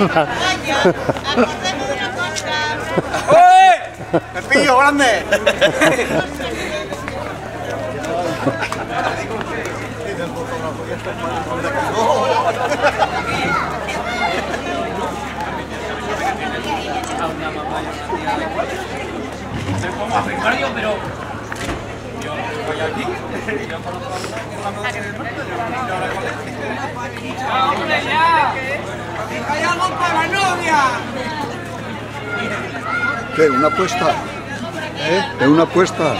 ¡Oye! ¡Me pillo grande! Vamos a firmar yo, pero... Yo voy aquí. ¿Qué? ¿Una apuesta? ¿Eh? ¿Es una apuesta?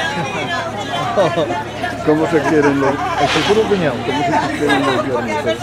¿Cómo se quieren los... El futuro cuñado. ¿Cómo se quieren los viernes?